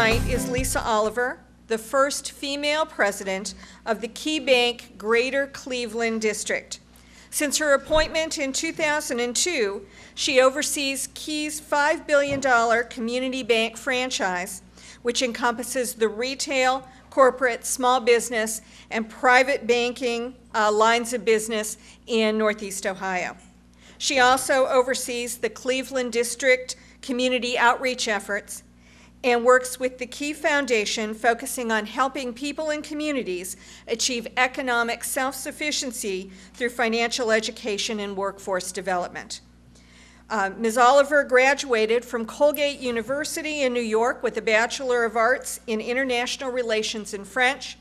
tonight is Lisa Oliver, the first female president of the KeyBank Greater Cleveland District. Since her appointment in 2002, she oversees Key's $5 billion community bank franchise, which encompasses the retail, corporate, small business, and private banking uh, lines of business in Northeast Ohio. She also oversees the Cleveland District community outreach efforts and works with the Key Foundation, focusing on helping people and communities achieve economic self sufficiency through financial education and workforce development. Uh, Ms. Oliver graduated from Colgate University in New York with a Bachelor of Arts in International Relations and French.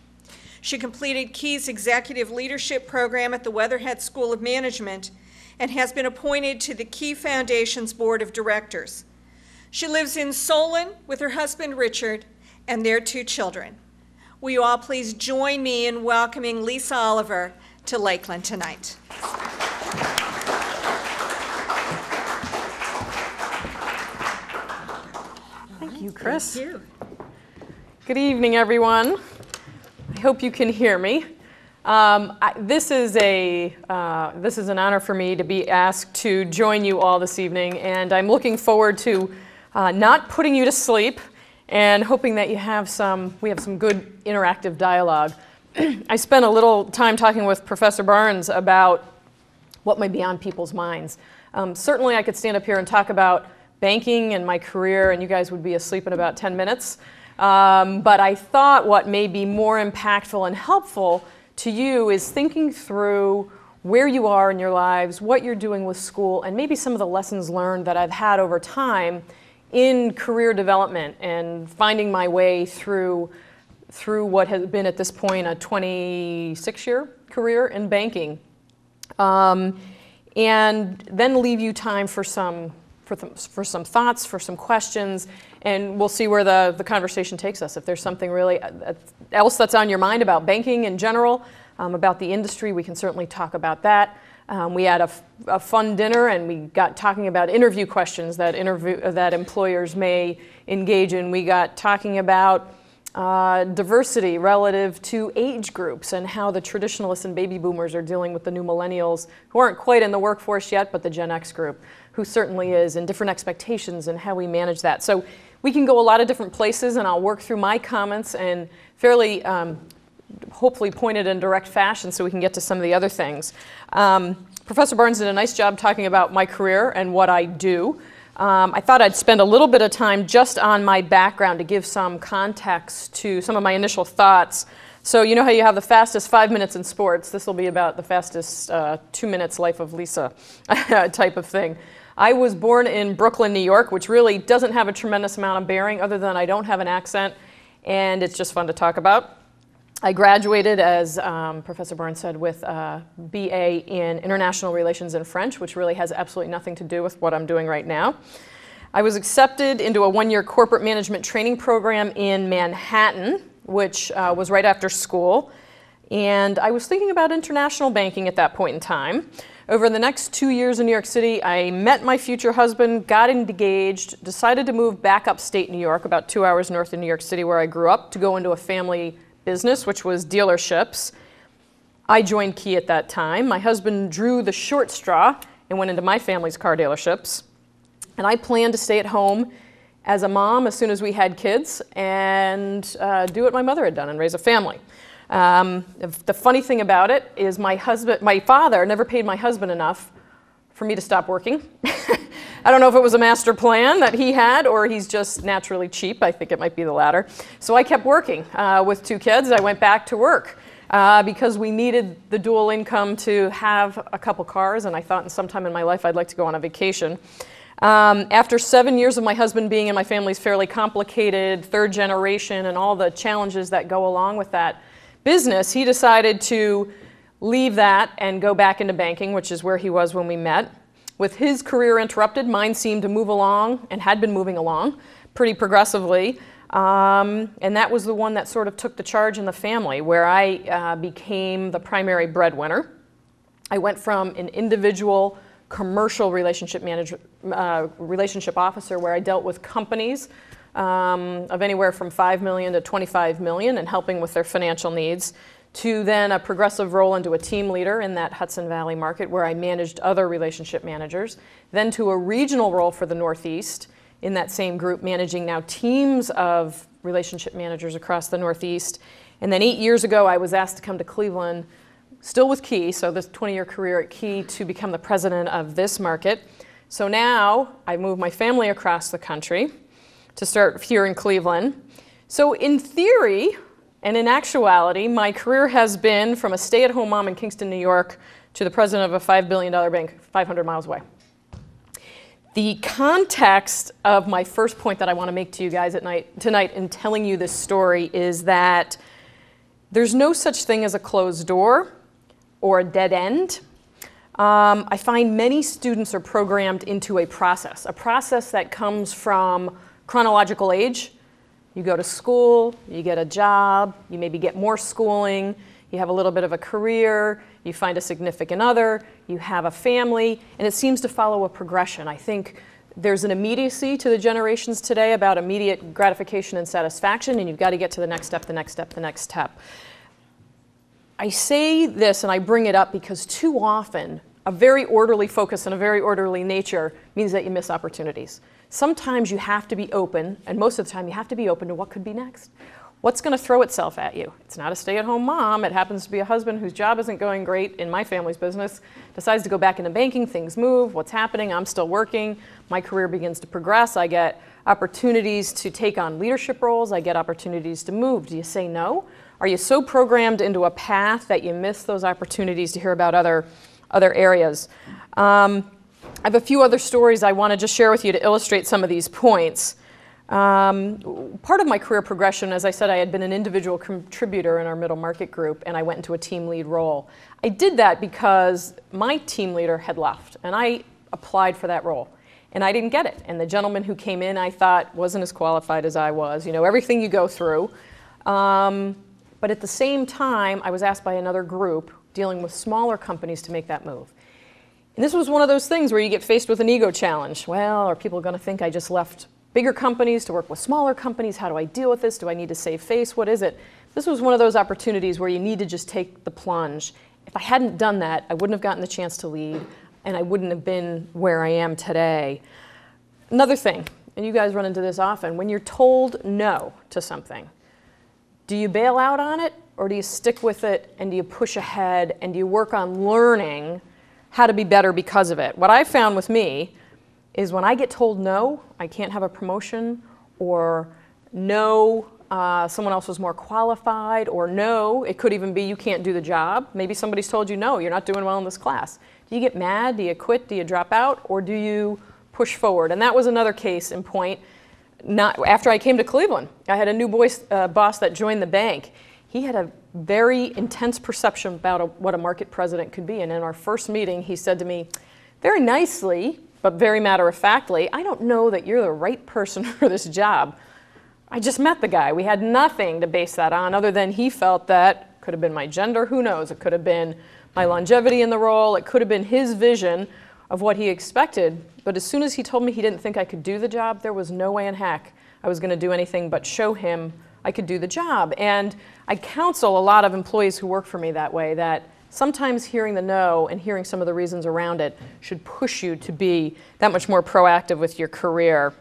She completed Key's Executive Leadership Program at the Weatherhead School of Management and has been appointed to the Key Foundation's Board of Directors. She lives in Solon with her husband Richard and their two children. Will you all please join me in welcoming Lisa Oliver to Lakeland tonight? Thank you, Chris. Thank you. Good evening, everyone. I hope you can hear me. Um, I, this is a uh, this is an honor for me to be asked to join you all this evening, and I'm looking forward to uh, not putting you to sleep and hoping that you have some we have some good interactive dialogue. I spent a little time talking with Professor Barnes about what might be on people's minds. Um, certainly, I could stand up here and talk about banking and my career, and you guys would be asleep in about 10 minutes. Um, but I thought what may be more impactful and helpful to you is thinking through where you are in your lives, what you're doing with school, and maybe some of the lessons learned that I've had over time in career development and finding my way through through what has been at this point a 26 year career in banking. Um, and then leave you time for some for, th- for some thoughts, for some questions, and we'll see where the, the conversation takes us. If there's something really uh, else that's on your mind about banking in general, um, about the industry, we can certainly talk about that. Um, we had a, fun dinner and we got talking about interview questions that, interview, that employers may engage in. We got talking about uh, diversity relative to age groups and how the traditionalists and baby boomers are dealing with the new millennials who aren't quite in the workforce yet, but the Gen X group who certainly is, and different expectations and how we manage that. So we can go a lot of different places, and I'll work through my comments and fairly, um, hopefully pointed and direct fashion so we can get to some of the other things. Um, Professor Barnes did a nice job talking about my career and what I do. Um, I thought I'd spend a little bit of time just on my background to give some context to some of my initial thoughts. So, you know how you have the fastest five minutes in sports? This will be about the fastest uh, two minutes life of Lisa type of thing. I was born in Brooklyn, New York, which really doesn't have a tremendous amount of bearing other than I don't have an accent and it's just fun to talk about. I graduated, as um, Professor Barnes said, with a BA in International Relations and French, which really has absolutely nothing to do with what I'm doing right now. I was accepted into a one year corporate management training program in Manhattan, which uh, was right after school. And I was thinking about international banking at that point in time. Over the next two years in New York City, I met my future husband, got engaged, decided to move back upstate New York, about two hours north of New York City, where I grew up, to go into a family business, which was dealerships. I joined Key at that time. My husband drew the short straw and went into my family's car dealerships. And I planned to stay at home as a mom as soon as we had kids and uh, do what my mother had done and raise a family. Um, the funny thing about it is my husband, my father never paid my husband enough for me to stop working. I don't know if it was a master plan that he had or he's just naturally cheap. I think it might be the latter. So I kept working uh, with two kids. I went back to work uh, because we needed the dual income to have a couple cars, and I thought in some time in my life I'd like to go on a vacation. Um, after seven years of my husband being in my family's fairly complicated third generation and all the challenges that go along with that, business, he decided to leave that and go back into banking, which is where he was when we met. With his career interrupted, mine seemed to move along and had been moving along pretty progressively. Um, and that was the one that sort of took the charge in the family, where I uh, became the primary breadwinner. I went from an individual commercial relationship manager, uh, relationship officer, where I dealt with companies um, of anywhere from 5 million to 25 million and helping with their financial needs, to then a progressive role into a team leader in that Hudson Valley market where I managed other relationship managers, then to a regional role for the Northeast in that same group, managing now teams of relationship managers across the Northeast. And then eight years ago, I was asked to come to Cleveland, still with Key, so this 20 year career at Key, to become the president of this market. So now I moved my family across the country to start here in Cleveland. So, in theory and in actuality, my career has been from a stay at home mom in Kingston, New York, to the president of a $5 billion bank 500 miles away. The context of my first point that I want to make to you guys at night, tonight in telling you this story is that there's no such thing as a closed door or a dead end. Um, I find many students are programmed into a process, a process that comes from chronological age. You go to school, you get a job, you maybe get more schooling, you have a little bit of a career, you find a significant other, you have a family, and it seems to follow a progression. I think there's an immediacy to the generations today about immediate gratification and satisfaction, and you've got to get to the next step, the next step, the next step. I say this and I bring it up because too often a very orderly focus and a very orderly nature means that you miss opportunities. Sometimes you have to be open, and most of the time you have to be open to what could be next. What's going to throw itself at you? It's not a stay at home mom. It happens to be a husband whose job isn't going great in my family's business, decides to go back into banking, things move, what's happening? I'm still working. My career begins to progress. I get opportunities to take on leadership roles, I get opportunities to move. Do you say no? Are you so programmed into a path that you miss those opportunities to hear about other, other areas? Um, I have a few other stories I want to just share with you to illustrate some of these points. Um, part of my career progression, as I said, I had been an individual contributor in our middle market group, and I went into a team lead role. I did that because my team leader had left, and I applied for that role. And I didn't get it. And the gentleman who came in, I thought, wasn't as qualified as I was. You know, everything you go through. Um, but at the same time, I was asked by another group dealing with smaller companies to make that move. And this was one of those things where you get faced with an ego challenge. Well, are people going to think I just left bigger companies to work with smaller companies? How do I deal with this? Do I need to save face? What is it? This was one of those opportunities where you need to just take the plunge. If I hadn't done that, I wouldn't have gotten the chance to lead, and I wouldn't have been where I am today. Another thing, and you guys run into this often, when you're told no to something, do you bail out on it or do you stick with it and do you push ahead and do you work on learning how to be better because of it? What I found with me is when I get told no, I can't have a promotion or no, uh, someone else was more qualified or no, it could even be you can't do the job. Maybe somebody's told you no, you're not doing well in this class. Do you get mad? Do you quit? Do you drop out? Or do you push forward? And that was another case in point not after I came to Cleveland. I had a new boys, uh, boss that joined the bank. He had a very intense perception about a, what a market president could be. And in our first meeting, he said to me, very nicely, but very matter of factly, I don't know that you're the right person for this job. I just met the guy. We had nothing to base that on other than he felt that could have been my gender, who knows? It could have been my longevity in the role, it could have been his vision of what he expected. But as soon as he told me he didn't think I could do the job, there was no way in heck I was going to do anything but show him I could do the job. And I counsel a lot of employees who work for me that way that sometimes hearing the no and hearing some of the reasons around it should push you to be that much more proactive with your career.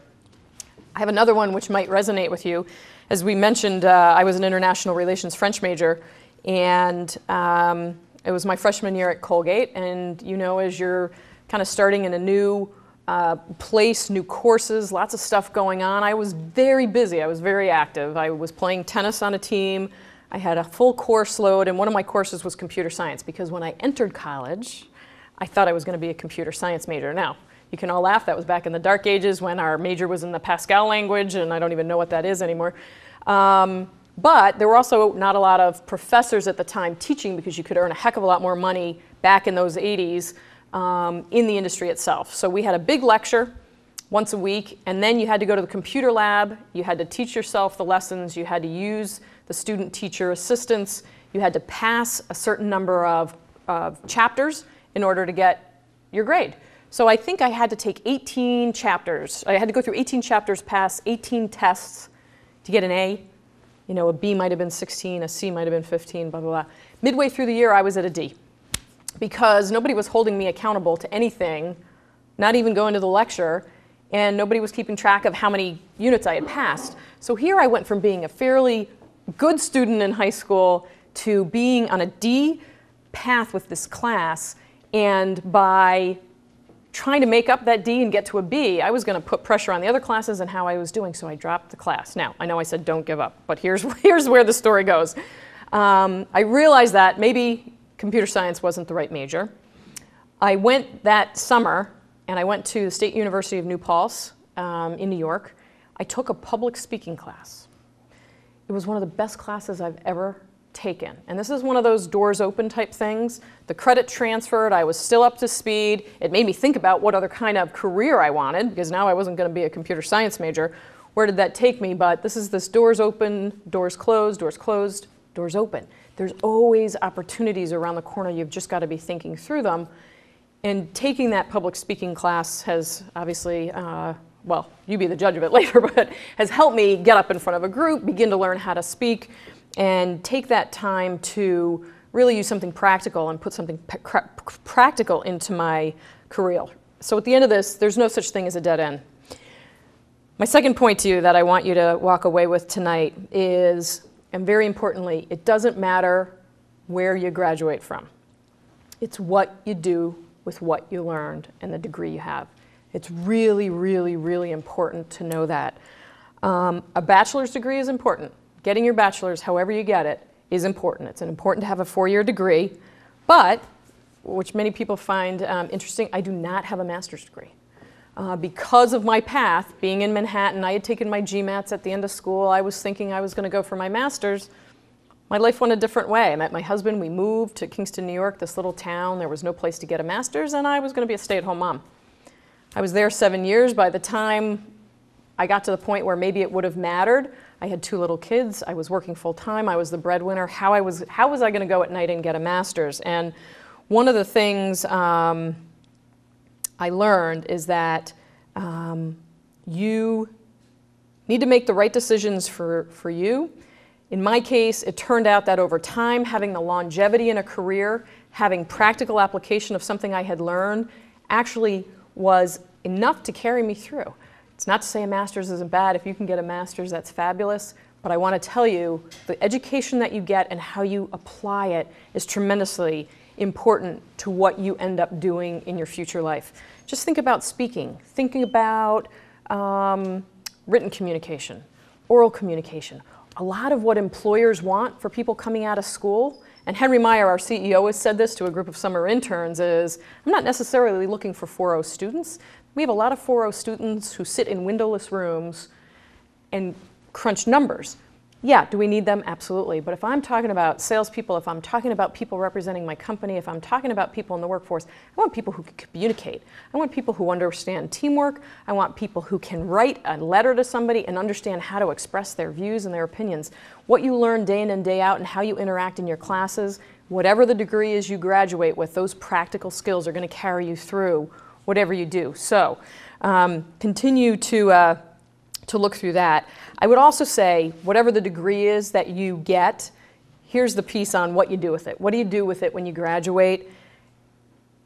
I have another one which might resonate with you. As we mentioned, uh, I was an international relations French major, and um, it was my freshman year at Colgate. And you know, as you're kind of starting in a new uh, place, new courses, lots of stuff going on. I was very busy. I was very active. I was playing tennis on a team. I had a full course load, and one of my courses was computer science because when I entered college, I thought I was going to be a computer science major. Now, you can all laugh. That was back in the dark ages when our major was in the Pascal language, and I don't even know what that is anymore. Um, but there were also not a lot of professors at the time teaching because you could earn a heck of a lot more money back in those 80s um, in the industry itself. So we had a big lecture once a week, and then you had to go to the computer lab, you had to teach yourself the lessons, you had to use the student teacher assistants, you had to pass a certain number of, of chapters in order to get your grade. So I think I had to take 18 chapters. I had to go through 18 chapters, pass 18 tests to get an A. You know, a B might have been 16, a C might have been 15, blah, blah, blah. Midway through the year, I was at a D because nobody was holding me accountable to anything, not even going to the lecture, and nobody was keeping track of how many units I had passed. So here I went from being a fairly good student in high school to being on a D path with this class, and by trying to make up that D and get to a B, I was going to put pressure on the other classes and how I was doing, so I dropped the class. Now, I know I said don't give up, but here's, here's where the story goes. Um, I realized that maybe computer science wasn't the right major. I went that summer and I went to the State University of New Paltz um, in New York. I took a public speaking class. It was one of the best classes I've ever taken. And this is one of those doors open type things. The credit transferred, I was still up to speed. It made me think about what other kind of career I wanted because now I wasn't going to be a computer science major. Where did that take me? But this is this doors open, doors closed, doors closed, doors open. There's always opportunities around the corner. You've just got to be thinking through them. And taking that public speaking class has obviously, uh, well, you be the judge of it later, but has helped me get up in front of a group, begin to learn how to speak, and take that time to really use something practical and put something practical into my career. So at the end of this, there's no such thing as a dead end. My second point to you that I want you to walk away with tonight is, and very importantly, it doesn't matter where you graduate from. It's what you do with what you learned and the degree you have. It's really, really, really important to know that. Um, a bachelor's degree is important getting your bachelor's, however you get it, is important. It's important to have a four-year degree, but, which many people find um, interesting, I do not have a master's degree. Uh, because of my path, being in Manhattan, I had taken my GMATs at the end of school. I was thinking I was going to go for my master's. My life went a different way. I met my husband. We moved to Kingston, New York, this little town. There was no place to get a master's, and I was going to be a stay-at-home mom. I was there seven years. By the time I got to the point where maybe it would have mattered, I had two little kids. I was working full time. I was the breadwinner. How, I was, how was I going to go at night and get a master's? And one of the things um, I learned is that um, you need to make the right decisions for, for you. In my case, it turned out that over time, having the longevity in a career, having practical application of something I had learned, actually was enough to carry me through. It's not to say a master's isn't bad. If you can get a master's, that's fabulous. But I want to tell you the education that you get and how you apply it is tremendously important to what you end up doing in your future life. Just think about speaking, thinking about um, written communication, oral communication. A lot of what employers want for people coming out of school, and Henry Meyer, our CEO, has said this to a group of summer interns, is I'm not necessarily looking for 4.0 students. We have a lot of 4.0 students who sit in windowless rooms and crunch numbers. Yeah, do we need them? Absolutely. But if I'm talking about salespeople, if I'm talking about people representing my company, if I'm talking about people in the workforce, I want people who can communicate. I want people who understand teamwork. I want people who can write a letter to somebody and understand how to express their views and their opinions. What you learn day in and day out and how you interact in your classes, whatever the degree is you graduate with, those practical skills are going to carry you through whatever you do. So um, continue to, uh, to look through that. I would also say, whatever the degree is that you get, here's the piece on what you do with it. What do you do with it when you graduate?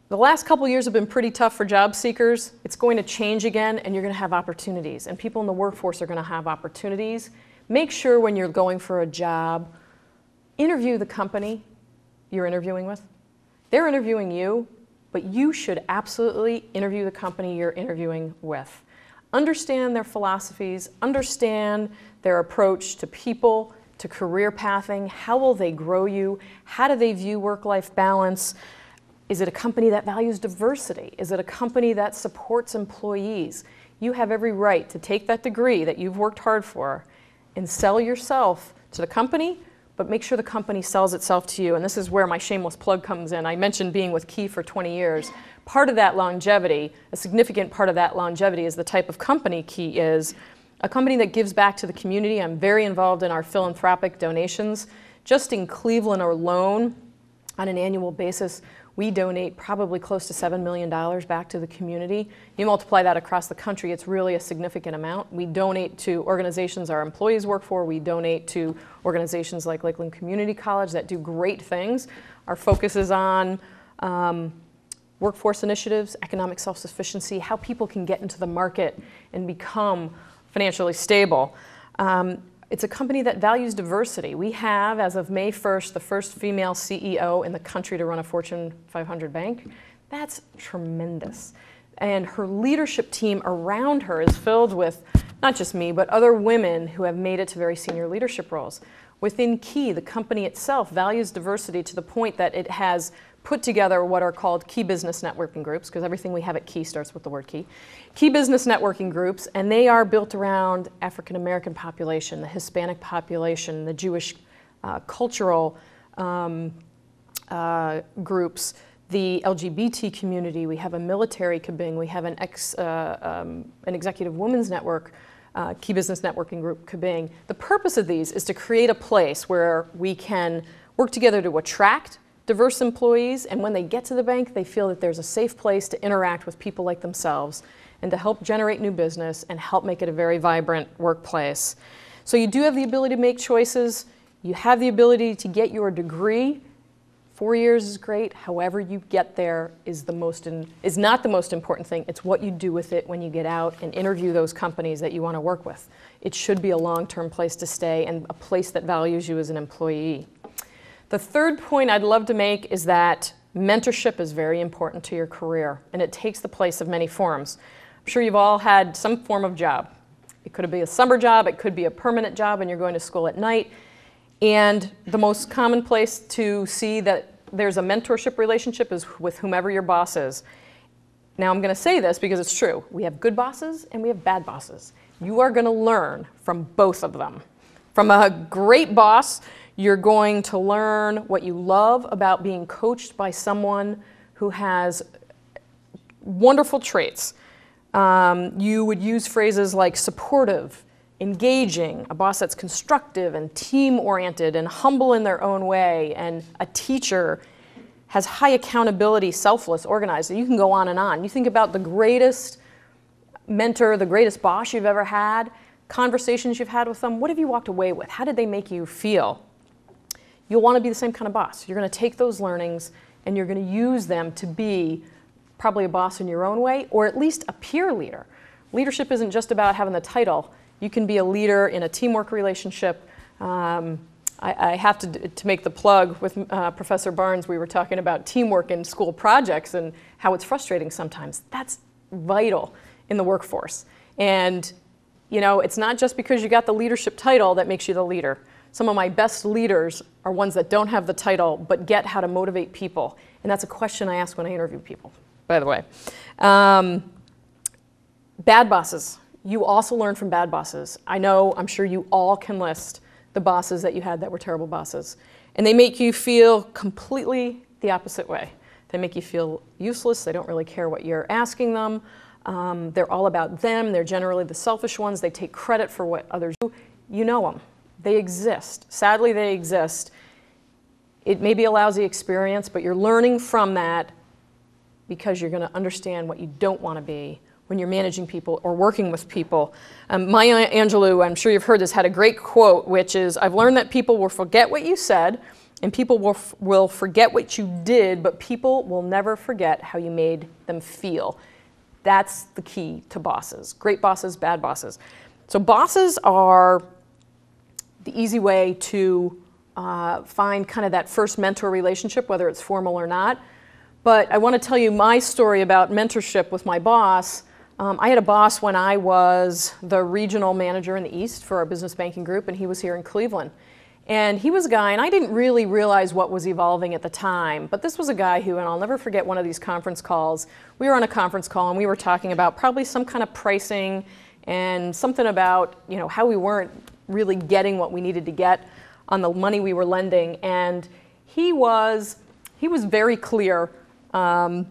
The last couple years have been pretty tough for job seekers. It's going to change again, and you're going to have opportunities. And people in the workforce are going to have opportunities. Make sure when you're going for a job, interview the company you're interviewing with. They're interviewing you but you should absolutely interview the company you're interviewing with. Understand their philosophies, understand their approach to people, to career pathing, how will they grow you, how do they view work-life balance, is it a company that values diversity? Is it a company that supports employees? You have every right to take that degree that you've worked hard for and sell yourself to the company but make sure the company sells itself to you. And this is where my shameless plug comes in. I mentioned being with Key for 20 years. Part of that longevity, a significant part of that longevity is the type of company Key is. A company that gives back to the community. I'm very involved in our philanthropic donations. Just in Cleveland alone, on an annual basis, We donate probably close to $7 million back to the community. You multiply that across the country, it's really a significant amount. We donate to organizations our employees work for. We donate to organizations like Lakeland Community College that do great things. Our focus is on um, workforce initiatives, economic self-sufficiency, how people can get into the market and become financially stable. Um, it's a company that values diversity. We have, as of May 1st, the first female CEO in the country to run a Fortune 500 bank. That's tremendous. And her leadership team around her is filled with not just me, but other women who have made it to very senior leadership roles. Within Key, the company itself values diversity to the point that it has put together what are called key business networking groups, because everything we have at Key starts with the word key. Key business networking groups, and they are built around African American population, the Hispanic population, the Jewish uh, cultural um, uh, groups, the LGBT community. We have a military Kabing. We have an, ex, uh, um, an executive women's network. Uh, key business networking group Kabing. The purpose of these is to create a place where we can work together to attract, diverse employees, and when they get to the bank, they feel that there's a safe place to interact with people like themselves and to help generate new business and help make it a very vibrant workplace. So you do have the ability to make choices. You have the ability to get your degree. Four years is great. However you get there is the most in, is not the most important thing. It's what you do with it when you get out and interview those companies that you want to work with. It should be a long-term place to stay and a place that values you as an employee. The third point I'd love to make is that mentorship is very important to your career, and it takes the place of many forms. I'm sure you've all had some form of job. It could be a summer job, it could be a permanent job, and you're going to school at night. And the most common place to see that there's a mentorship relationship is with whomever your boss is. Now, I'm going to say this because it's true. We have good bosses and we have bad bosses. You are going to learn from both of them. From a great boss, you're going to learn what you love about being coached by someone who has wonderful traits. Um, you would use phrases like supportive, engaging, a boss that's constructive and team oriented and humble in their own way, and a teacher has high accountability, selfless, organized. You can go on and on. You think about the greatest mentor, the greatest boss you've ever had, conversations you've had with them. What have you walked away with? How did they make you feel? You'll want to be the same kind of boss. You're going to take those learnings and you're going to use them to be probably a boss in your own way or at least a peer leader. Leadership isn't just about having the title. You can be a leader in a teamwork relationship. Um, I, I, have to, to make the plug with uh, Professor Barnes. We were talking about teamwork in school projects and how it's frustrating sometimes. That's vital in the workforce. And you know, it's not just because you got the leadership title that makes you the leader. Some of my best leaders are ones that don't have the title but get how to motivate people. And that's a question I ask when I interview people, by the way. Um, bad bosses. You also learn from bad bosses. I know, I'm sure you all can list the bosses that you had that were terrible bosses. And they make you feel completely the opposite way. They make you feel useless. They don't really care what you're asking them. Um, they're all about them. They're generally the selfish ones. They take credit for what others do. You know them. They exist. Sadly, they exist. It may be a lousy experience, but you're learning from that because you're going to understand what you don't want to be when you're managing people or working with people. Um, Maya Angelou, I'm sure you've heard this, had a great quote, which is I've learned that people will forget what you said and people will, will forget what you did, but people will never forget how you made them feel. That's the key to bosses great bosses, bad bosses. So, bosses are the easy way to uh, find kind of that first mentor relationship, whether it's formal or not. But I want to tell you my story about mentorship with my boss. Um, I had a boss when I was the regional manager in the East for our business banking group, and he was here in Cleveland. And he was a guy, and I didn't really realize what was evolving at the time, but this was a guy who, and I'll never forget one of these conference calls. We were on a conference call, and we were talking about probably some kind of pricing and something about you know how we weren't really getting what we needed to get on the money we were lending. And he was, he was very clear um,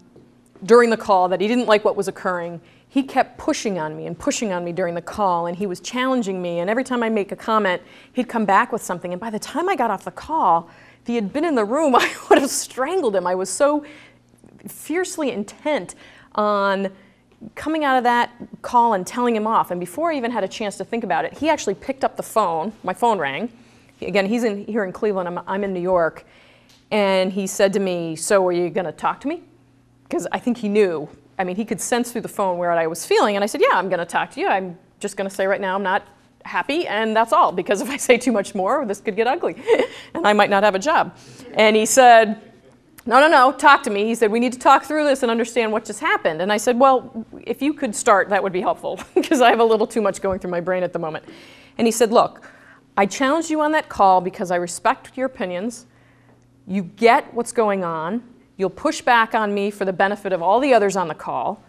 during the call that he didn't like what was occurring. He kept pushing on me and pushing on me during the call, and he was challenging me. And every time I make a comment, he'd come back with something. And by the time I got off the call, if he had been in the room, I would have strangled him. I was so fiercely intent on coming out of that call and telling him off. And before I even had a chance to think about it, he actually picked up the phone. My phone rang. Again, he's in, here in Cleveland, I'm, I'm in New York. And he said to me, So are you going to talk to me? Because I think he knew. I mean, he could sense through the phone where I was feeling. And I said, Yeah, I'm going to talk to you. I'm just going to say right now I'm not happy, and that's all. Because if I say too much more, this could get ugly. and I might not have a job. And he said, no, no, no, talk to me. He said, We need to talk through this and understand what just happened. And I said, Well, if you could start, that would be helpful, because I have a little too much going through my brain at the moment. And he said, Look, I challenged you on that call because I respect your opinions. You get what's going on. You'll push back on me for the benefit of all the others on the call.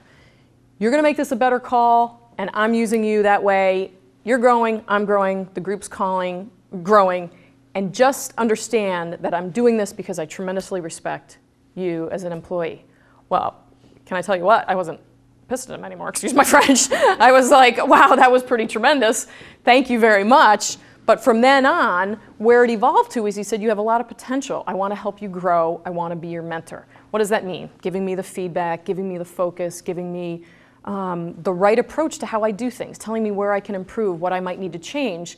You're going to make this a better call, and I'm using you that way. You're growing, I'm growing, the group's calling, growing and just understand that I'm doing this because I tremendously respect you as an employee. Well, can I tell you what? I wasn't pissed at him anymore, excuse my French. I was like, wow, that was pretty tremendous. Thank you very much. But from then on, where it evolved to is he said, You have a lot of potential. I want to help you grow. I want to be your mentor. What does that mean? Giving me the feedback, giving me the focus, giving me um, the right approach to how I do things, telling me where I can improve, what I might need to change.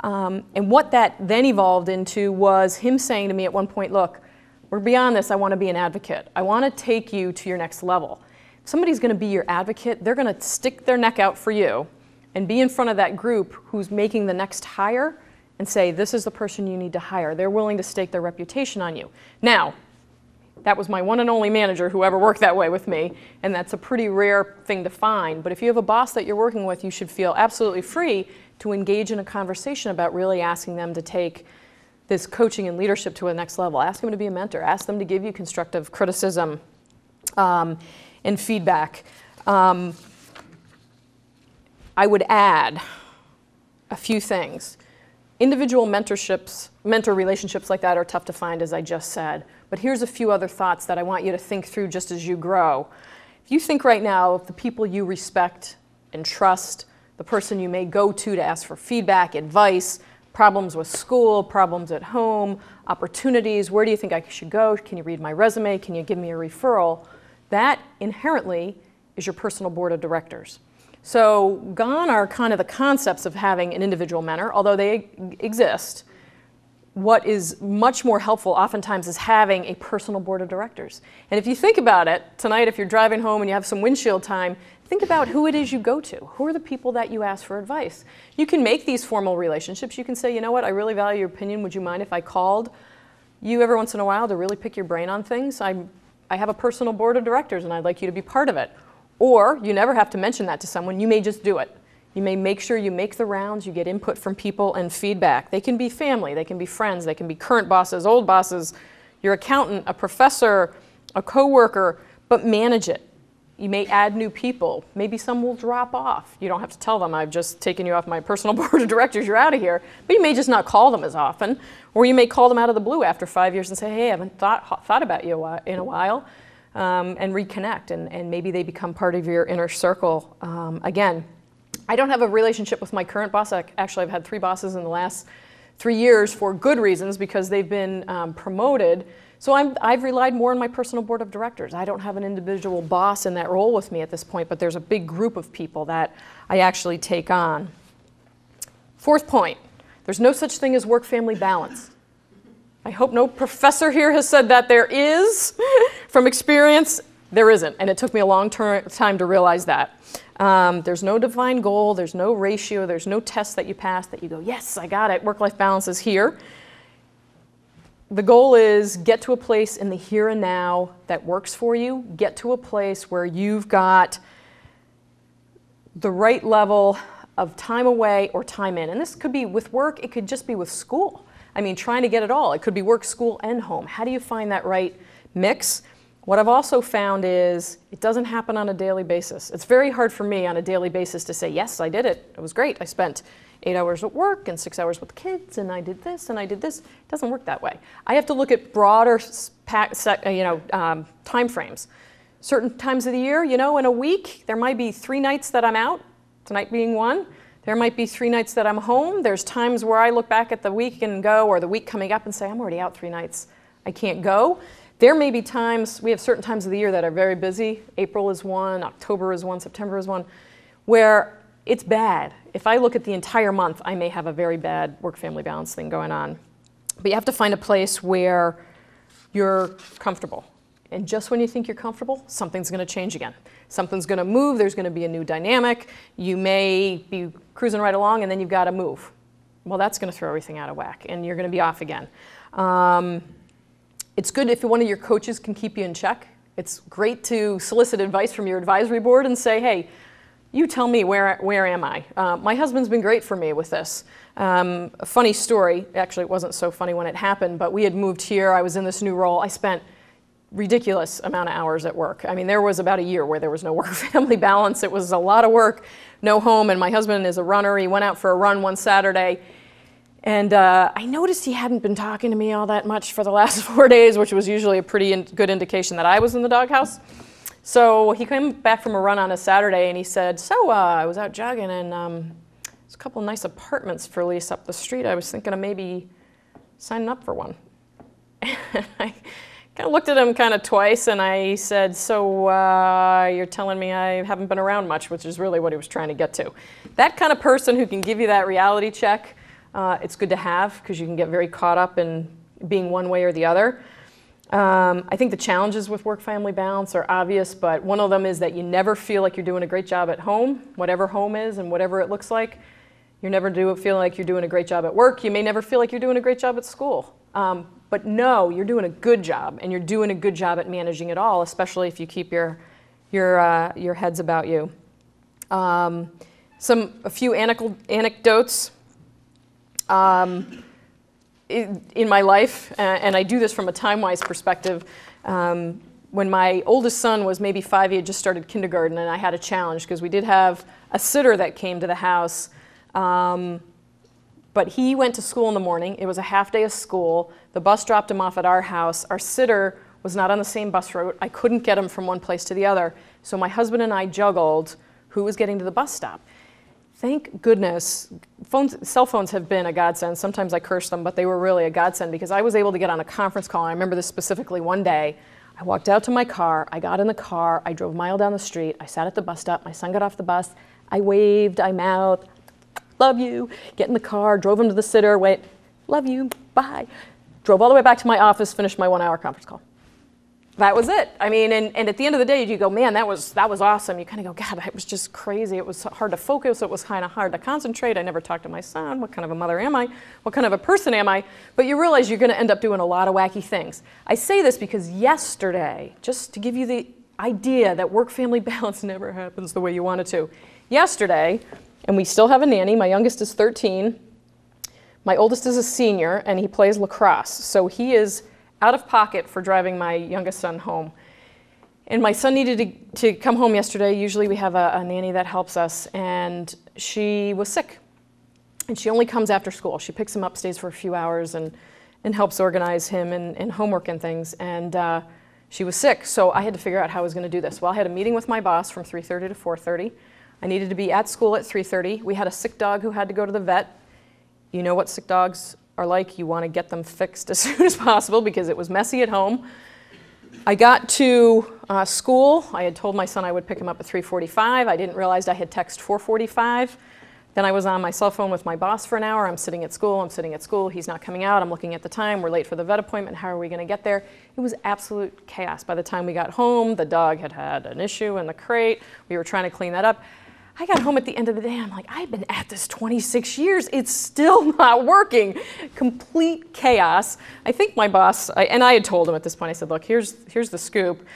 Um, and what that then evolved into was him saying to me at one point, Look, we're beyond this. I want to be an advocate. I want to take you to your next level. If somebody's going to be your advocate, they're going to stick their neck out for you and be in front of that group who's making the next hire and say, This is the person you need to hire. They're willing to stake their reputation on you. Now, that was my one and only manager who ever worked that way with me, and that's a pretty rare thing to find. But if you have a boss that you're working with, you should feel absolutely free to engage in a conversation about really asking them to take this coaching and leadership to a next level. Ask them to be a mentor. Ask them to give you constructive criticism um, and feedback. Um, I would add a few things. Individual mentorships, mentor relationships like that are tough to find, as I just said. But here's a few other thoughts that I want you to think through just as you grow. If you think right now of the people you respect and trust, the person you may go to to ask for feedback, advice, problems with school, problems at home, opportunities, where do you think I should go? Can you read my resume? Can you give me a referral? That inherently is your personal board of directors. So, gone are kind of the concepts of having an individual mentor, although they exist. What is much more helpful oftentimes is having a personal board of directors. And if you think about it, tonight, if you're driving home and you have some windshield time, Think about who it is you go to. Who are the people that you ask for advice? You can make these formal relationships. You can say, you know what, I really value your opinion. Would you mind if I called you every once in a while to really pick your brain on things? I, I have a personal board of directors and I'd like you to be part of it. Or you never have to mention that to someone. You may just do it. You may make sure you make the rounds, you get input from people and feedback. They can be family, they can be friends, they can be current bosses, old bosses, your accountant, a professor, a coworker, but manage it you may add new people. Maybe some will drop off. You don't have to tell them, I've just taken you off my personal board of directors, you're out of here. But you may just not call them as often. Or you may call them out of the blue after five years and say, hey, I haven't thought, thought about you in a while, um, and reconnect. And, and maybe they become part of your inner circle. Um, again, I don't have a relationship with my current boss. Actually, I've had three bosses in the last three years for good reasons because they've been um, promoted so i have relied more on my personal board of directors. I don't have an individual boss in that role with me at this point, but there's a big group of people that I actually take on. Fourth point there's no such thing as work family balance. I hope no professor here has said that there is. From experience, there isn't. And it took me a long time to realize that. Um, there's no defined goal, there's no ratio, there's no test that you pass that you go, yes, I got it, work life balance is here the goal is get to a place in the here and now that works for you. Get to a place where you've got the right level of time away or time in. And this could be with work, it could just be with school. I mean, trying to get it all. It could be work, school, and home. How do you find that right mix? What I've also found is it doesn't happen on a daily basis. It's very hard for me on a daily basis to say, yes, I did it. It was great. I spent eight hours at work and six hours with kids, and I did this and I did this. It doesn't work that way. I have to look at broader uh, you know, um, time frames. Certain times of the year, you know, in a week, there might be three nights that I'm out, tonight being one. There might be three nights that I'm home. There's times where I look back at the week and go, or the week coming up and say, I'm already out three nights. I can't go. There may be times, we have certain times of the year that are very busy. April is one, October is one, September is one, where it's bad. If I look at the entire month, I may have a very bad work family balance thing going on. But you have to find a place where you're comfortable. And just when you think you're comfortable, something's going to change again. Something's going to move, there's going to be a new dynamic. You may be cruising right along and then you've got to move. Well, that's going to throw everything out of whack and you're going to be off again. Um, it's good if one of your coaches can keep you in check. It's great to solicit advice from your advisory board and say, hey, you tell me where, where am I? Uh, my husband's been great for me with this. Um, a funny story, actually it wasn't so funny when it happened, but we had moved here, I was in this new role, I spent ridiculous amount of hours at work. I mean, there was about a year where there was no work-family balance. It was a lot of work, no home, and my husband is a runner. He went out for a run one Saturday, and uh, I noticed he hadn't been talking to me all that much for the last four days, which was usually a pretty in good indication that I was in the doghouse. So he came back from a run on a Saturday and he said, so uh, I was out jogging and um, there's a couple nice apartments for lease up the street. I was thinking of maybe signing up for one. And I kind of looked at him kind of twice and I said, so uh, you're telling me I haven't been around much, which is really what he was trying to get to. That kind of person who can give you that reality check uh, it's good to have because you can get very caught up in being one way or the other. Um, I think the challenges with work-family balance are obvious, but one of them is that you never feel like you're doing a great job at home, whatever home is and whatever it looks like. You never do feel like you're doing a great job at work. You may never feel like you're doing a great job at school. Um, but no, you're doing a good job, and you're doing a good job at managing it all, especially if you keep your, your, uh, your heads about you. Um, some, a few anecdotes um, in, my life, and I do this from a time-wise perspective. Um, when my oldest son was maybe five, he had just started kindergarten, and I had a challenge because we did have a sitter that came to the house. Um, but he went to school in the morning. It was a half day of school. The bus dropped him off at our house. Our sitter was not on the same bus route. I couldn't get him from one place to the other. So my husband and I juggled who was getting to the bus stop thank goodness, phones, cell phones have been a godsend. Sometimes I curse them, but they were really a godsend because I was able to get on a conference call. I remember this specifically one day. I walked out to my car, I got in the car, I drove a mile down the street, I sat at the bus stop, my son got off the bus, I waved, I mouthed, love you, get in the car, drove him to the sitter, wait, love you, bye. Drove all the way back to my office, finished my one hour conference call that was it. I mean, and, and at the end of the day, you go, man, that was, that was awesome. You kind of go, God, it was just crazy. It was hard to focus. It was kind of hard to concentrate. I never talked to my son. What kind of a mother am I? What kind of a person am I? But you realize you're going to end up doing a lot of wacky things. I say this because yesterday, just to give you the idea that work-family balance never happens the way you want it to. Yesterday, and we still have a nanny. My youngest is 13. My oldest is a senior, and he plays lacrosse. So he is out of pocket for driving my youngest son home. And my son needed to, to come home yesterday. Usually we have a, a, nanny that helps us, and she was sick. And she only comes after school. She picks him up, stays for a few hours, and, and helps organize him and, and homework and things. And uh, she was sick, so I had to figure out how I was going to do this. Well, I had a meeting with my boss from 3.30 to 4.30. I needed to be at school at 3.30. We had a sick dog who had to go to the vet. You know what sick dogs are like. You want to get them fixed as soon as possible because it was messy at home. I got to uh, school. I had told my son I would pick him up at 3.45. I didn't realize I had text 4.45. Then I was on my cell phone with my boss for an hour. I'm sitting at school. I'm sitting at school. He's not coming out. I'm looking at the time. We're late for the vet appointment. How are we going to get there? It was absolute chaos. By the time we got home, the dog had had an issue in the crate. We were trying to clean that up. I got home at the end of the day, I'm like, I've been at this 26 years, it's still not working. Complete chaos. I think my boss, I, and I had told him at this point, I said, look, here's, here's the scoop,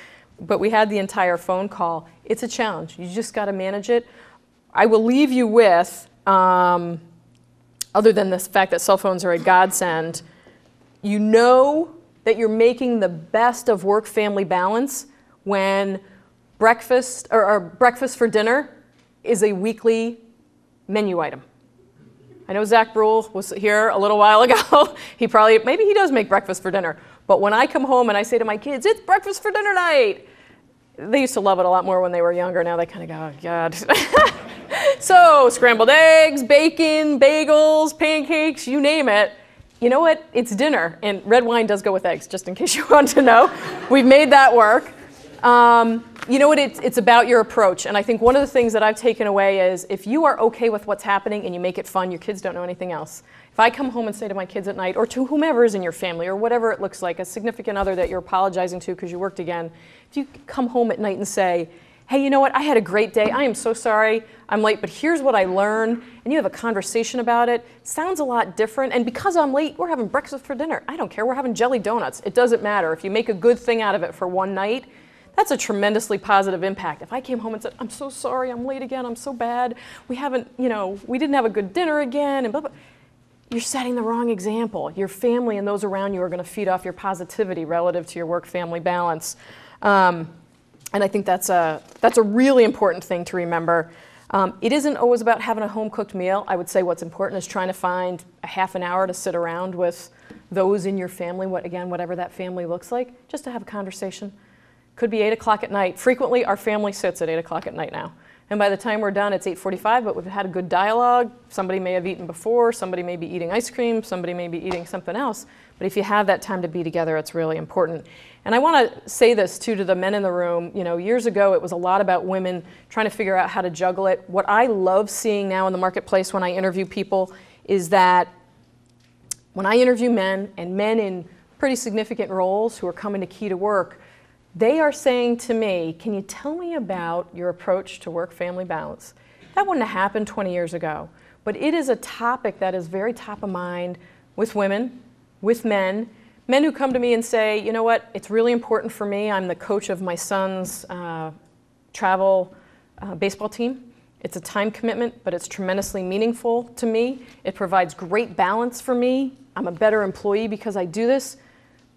but we had the entire phone call. It's a challenge, you just gotta manage it. I will leave you with, um, other than the fact that cell phones are a godsend, you know that you're making the best of work-family balance when breakfast, or, or breakfast for dinner is a weekly menu item. I know Zack Bruell was here a little while ago. he probably, maybe he does make breakfast for dinner. But when I come home and I say to my kids, it's breakfast for dinner night, they used to love it a lot more when they were younger. Now they kind of go, oh, God. so scrambled eggs, bacon, bagels, pancakes, you name it. you know what? It's dinner, and red wine does go with eggs, just in case you want to know. We've made that work. Um, you know what? It's, it's about your approach. And I think one of the things that I've taken away is if you are okay with what's happening and you make it fun, your kids don't know anything else. If I come home and say to my kids at night, or to whomever is in your family, or whatever it looks like, a significant other that you're apologizing to because you worked again, if you come home at night and say, hey, you know what? I had a great day. I am so sorry I'm late, but here's what I learned. And you have a conversation about it. Sounds a lot different. And because I'm late, we're having breakfast for dinner. I don't care. We're having jelly donuts. It doesn't matter. If you make a good thing out of it for one night, that's a tremendously positive impact. If I came home and said, I'm so sorry, I'm late again, I'm so bad, we haven't, you know, we didn't have a good dinner again, and blah, blah, you're setting the wrong example. Your family and those around you are going to feed off your positivity relative to your work family balance. Um, and I think that's a, that's a really important thing to remember. Um, it isn't always about having a home cooked meal. I would say what's important is trying to find a half an hour to sit around with those in your family, what, again, whatever that family looks like, just to have a conversation. Could be 8 o'clock at night. Frequently, our family sits at 8 o'clock at night now. And by the time we're done, it's 8.45, but we've had a good dialogue. Somebody may have eaten before, somebody may be eating ice cream, somebody may be eating something else. But if you have that time to be together, it's really important. And I want to say this too to the men in the room. You know, years ago it was a lot about women trying to figure out how to juggle it. What I love seeing now in the marketplace when I interview people is that when I interview men and men in pretty significant roles who are coming to Key to Work, they are saying to me, Can you tell me about your approach to work family balance? That wouldn't have happened 20 years ago, but it is a topic that is very top of mind with women, with men, men who come to me and say, you know what, it's really important for me. I'm the coach of my son's uh, travel uh, baseball team. It's a time commitment, but it's tremendously meaningful to me. It provides great balance for me. I'm a better employee because I do this.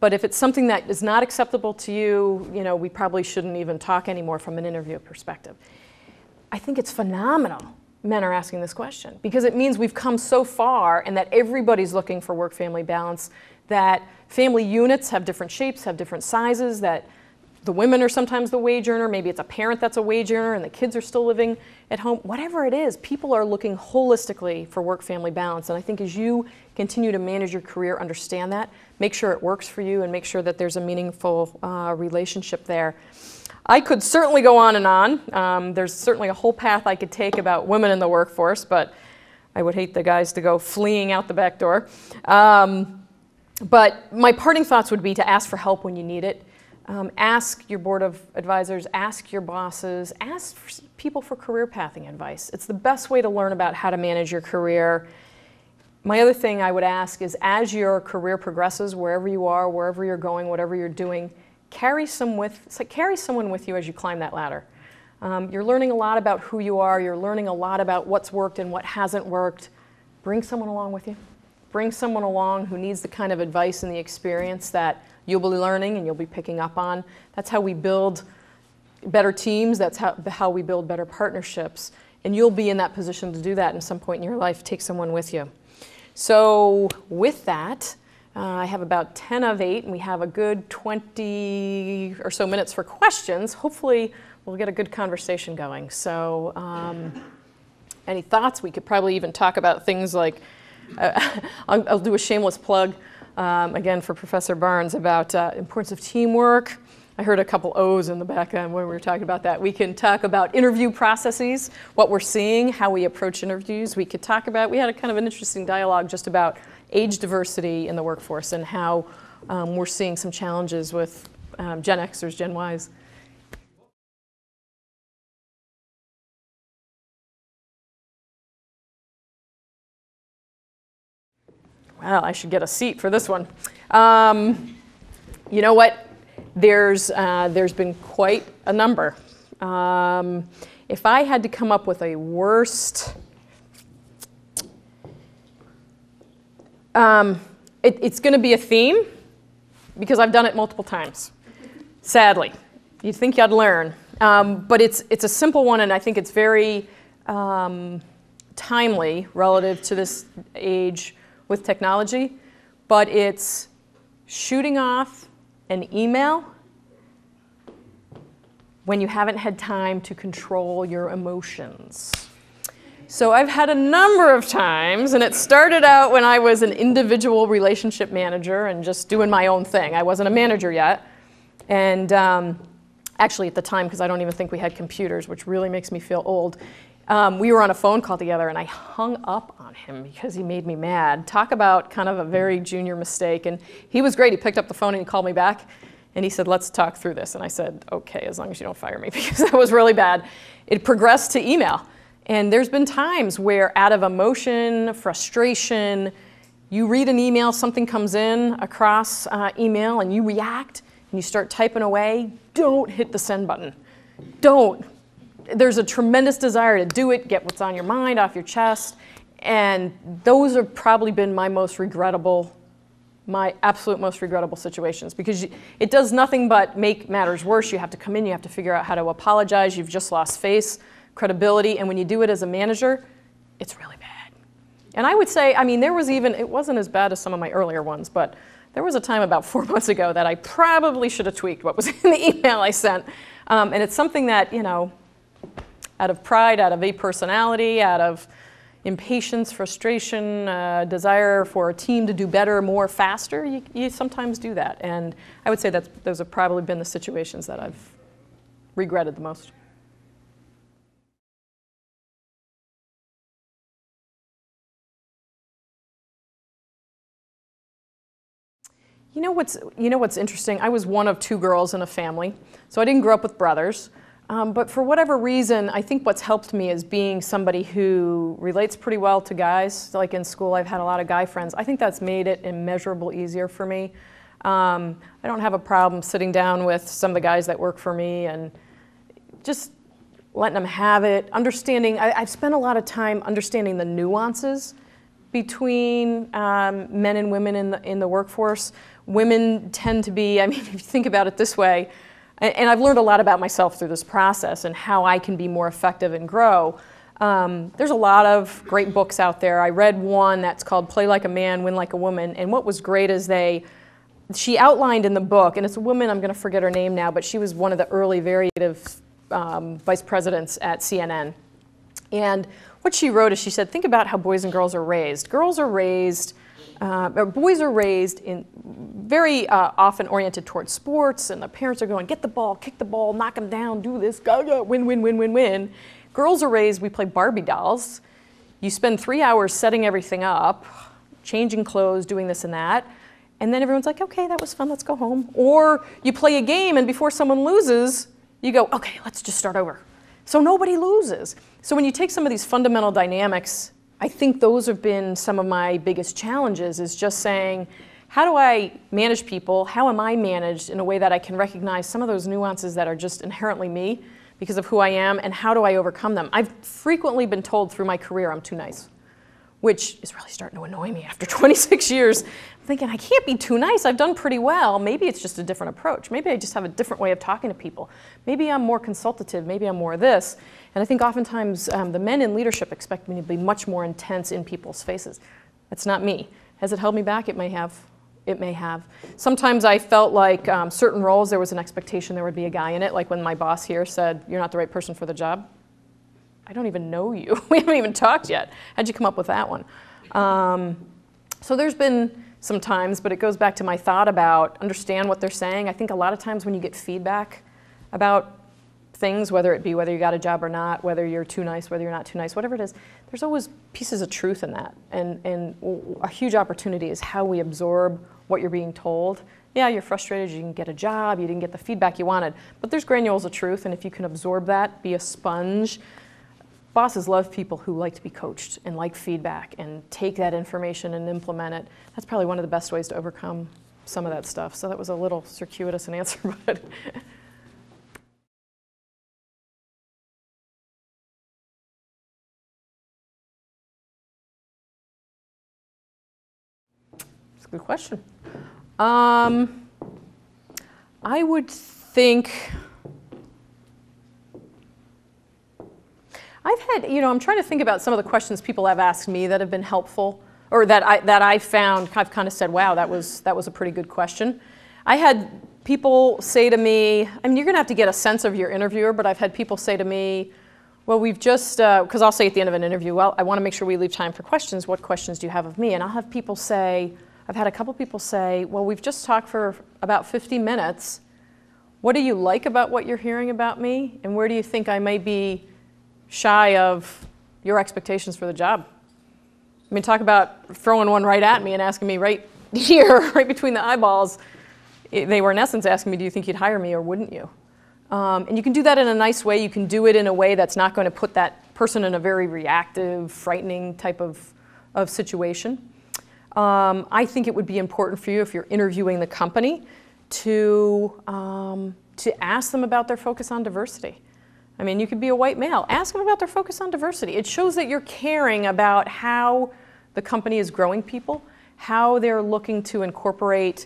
But if it's something that is not acceptable to you, you know, we probably shouldn't even talk anymore from an interview perspective. I think it's phenomenal men are asking this question because it means we've come so far and that everybody's looking for work family balance that family units have different shapes, have different sizes, that the women are sometimes the wage earner, maybe it's a parent that's a wage earner and the kids are still living at home. Whatever it is, people are looking holistically for work family balance. And I think as you continue to manage your career, understand that, make sure it works for you, and make sure that there's a meaningful uh, relationship there. I could certainly go on and on. Um, there's certainly a whole path I could take about women in the workforce, but I would hate the guys to go fleeing out the back door. Um, but my parting thoughts would be to ask for help when you need it. Um, ask your board of advisors, ask your bosses, ask for people for career pathing advice. It's the best way to learn about how to manage your career. My other thing I would ask is as your career progresses, wherever you are, wherever you're going, whatever you're doing, carry, some with, like carry someone with you as you climb that ladder. Um, you're learning a lot about who you are, you're learning a lot about what's worked and what hasn't worked. Bring someone along with you bring someone along who needs the kind of advice and the experience that you'll be learning and you'll be picking up on. That's how we build better teams. That's how, how we build better partnerships. And you'll be in that position to do that at some point in your life. Take someone with you. So, with that, uh, I have about 10 of 8, and we have a good 20 or so minutes for questions. Hopefully, we'll get a good conversation going. So, um, any thoughts? We could probably even talk about things like uh, I'll, I'll, do a shameless plug um, again for Professor Barnes about uh, importance of teamwork. I heard a couple O's in the back end when we were talking about that. We can talk about interview processes, what we're seeing, how we approach interviews. We could talk about, we had a kind of an interesting dialogue just about age diversity in the workforce and how um, we're seeing some challenges with um, Gen Xers, Gen Ys. well, I should get a seat for this one. Um, you know what? There's, uh, there's been quite a number. Um, if I had to come up with a worst, um, it, it's going to be a theme because I've done it multiple times, sadly. You'd think you'd learn. Um, but it's, it's a simple one, and I think it's very um, timely relative to this age with technology, but it's shooting off an email when you haven't had time to control your emotions. So I've had a number of times, and it started out when I was an individual relationship manager and just doing my own thing. I wasn't a manager yet. And um, actually, at the time, because I don't even think we had computers, which really makes me feel old, um, we were on a phone call together, and I hung up on him because he made me mad. Talk about kind of a very junior mistake. And he was great. He picked up the phone and he called me back. And he said, Let's talk through this. And I said, Okay, as long as you don't fire me, because that was really bad. It progressed to email. And there's been times where, out of emotion, frustration, you read an email, something comes in across uh, email, and you react and you start typing away. Don't hit the send button. Don't. There's a tremendous desire to do it, get what's on your mind off your chest. And those have probably been my most regrettable, my absolute most regrettable situations because it does nothing but make matters worse. You have to come in, you have to figure out how to apologize. You've just lost face credibility, and when you do it as a manager, it's really bad. And I would say, I mean, there was even, it wasn't as bad as some of my earlier ones, but there was a time about four months ago that I probably should have tweaked what was in the email I sent. Um, and it's something that, you know, out of pride, out of a personality, out of impatience, frustration, uh, desire for a team to do better, more, faster, you, you sometimes do that. And I would say that those have probably been the situations that I've regretted the most. You know what's you know what's interesting? I was one of two girls in a family, so I didn't grow up with brothers. Um, but for whatever reason, I think what's helped me is being somebody who relates pretty well to guys. Like in school, I've had a lot of guy friends. I think that's made it immeasurable easier for me. Um, I don't have a problem sitting down with some of the guys that work for me and just letting them have it. Understanding, I, have spent a lot of time understanding the nuances between um, men and women in the, in the workforce women tend to be, I mean, if you think about it this way, and I've learned a lot about myself through this process and how I can be more effective and grow. Um, there's a lot of great books out there. I read one that's called Play Like a Man, Win Like a Woman. And what was great is they, she outlined in the book, and it's a woman, I'm going to forget her name now, but she was one of the early variative um, vice presidents at CNN. And what she wrote is she said, think about how boys and girls are raised. Girls are raised uh, boys are raised in very uh, often oriented towards sports, and the parents are going, get the ball, kick the ball, knock them down, do this, go, go, win, win, win, win, win. Girls are raised, we play Barbie dolls. You spend three hours setting everything up, changing clothes, doing this and that, and then everyone's like, okay, that was fun, let's go home. Or you play a game, and before someone loses, you go, okay, let's just start over. So nobody loses. So when you take some of these fundamental dynamics I think those have been some of my biggest challenges is just saying, how do I manage people? How am I managed in a way that I can recognize some of those nuances that are just inherently me because of who I am, and how do I overcome them? I've frequently been told through my career I'm too nice, which is really starting to annoy me after 26 years. I'm thinking, I can't be too nice. I've done pretty well. Maybe it's just a different approach. Maybe I just have a different way of talking to people. Maybe I'm more consultative. Maybe I'm more this. And I think oftentimes um, the men in leadership expect me to be much more intense in people's faces. That's not me. Has it held me back? It may have. It may have. Sometimes I felt like um, certain roles, there was an expectation there would be a guy in it, like when my boss here said, You're not the right person for the job. I don't even know you. we haven't even talked yet. How'd you come up with that one? Um, so there's been some times, but it goes back to my thought about understand what they're saying. I think a lot of times when you get feedback about things, whether it be whether you got a job or not, whether you're too nice, whether you're not too nice, whatever it is, there's always pieces of truth in that. And, and a huge opportunity is how we absorb what you're being told. Yeah, you're frustrated, you didn't get a job, you didn't get the feedback you wanted, but there's granules of truth, and if you can absorb that, be a sponge. Bosses love people who like to be coached and like feedback and take that information and implement it. That's probably one of the best ways to overcome some of that stuff. So that was a little circuitous an answer, but It's a Good question. Um, I would think. I've had, you know, I'm trying to think about some of the questions people have asked me that have been helpful, or that I that I found. I've kind of said, "Wow, that was that was a pretty good question." I had people say to me, I mean, you're going to have to get a sense of your interviewer, but I've had people say to me, Well, we've just, uh, because I'll say at the end of an interview, well, I want to make sure we leave time for questions. What questions do you have of me? And I'll have people say, I've had a couple people say, well, we've just talked for about 50 minutes. What do you like about what you're hearing about me? And where do you think I may be shy of your expectations for the job? I mean, talk about throwing one right at me and asking me right here, right between the eyeballs. They were in essence asking me, do you think you'd hire me or wouldn't you? Um, and you can do that in a nice way. You can do it in a way that's not going to put that person in a very reactive, frightening type of, of situation. Um, I think it would be important for you if you're interviewing the company to, um, to ask them about their focus on diversity. I mean, you could be a white male. Ask them about their focus on diversity. It shows that you're caring about how the company is growing people, how they're looking to incorporate